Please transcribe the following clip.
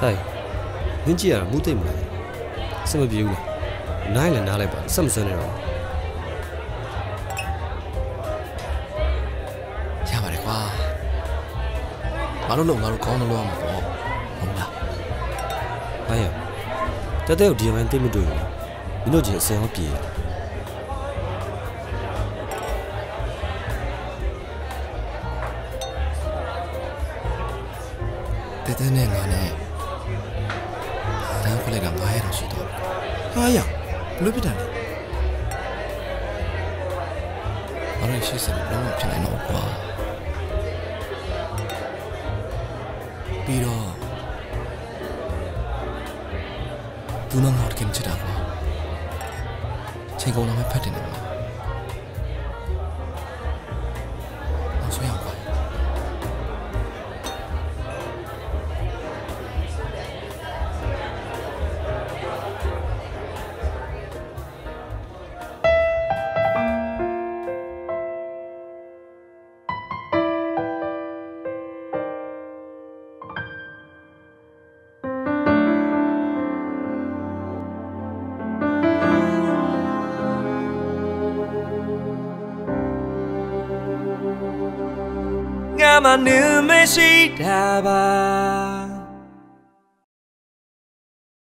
တိုင်မင်းကြည့်ရတာမူးသိမ့်မလားစမပြေဘူးလားနိုင်လည်းနားလိုက်ပါဆက်မစွန်းနေတော့ရပါတယ်ကွာငါတို့လုံငါတို့ကောင်းလို့လုပ်ရမှာပေါ့ဟုတ်လားဟာရတတဲ့ကိုဒီမိုင်းသိမ့်မတွေ့ဘူးမင်းတို့ကြီးအစင်အောင်ပြေးတဲတဲနဲ့ငါနဲ့ တန်းခွဲလိုက်က900တောင်ရှိတော့ပြီဟာရဘလို့ဖြစ်တာလဲငါတို့ရှိစတယ်လုံးဝဖြစ်နိုင်တော့ကွာပြီးတော့ဘူးမငေါ့တကင်ချစ်တာကွာချိန်ကုန်တော့မဖတ်တယ်နော်အောင်ဆွေးအောင် ငါမနူမရှိတာပါ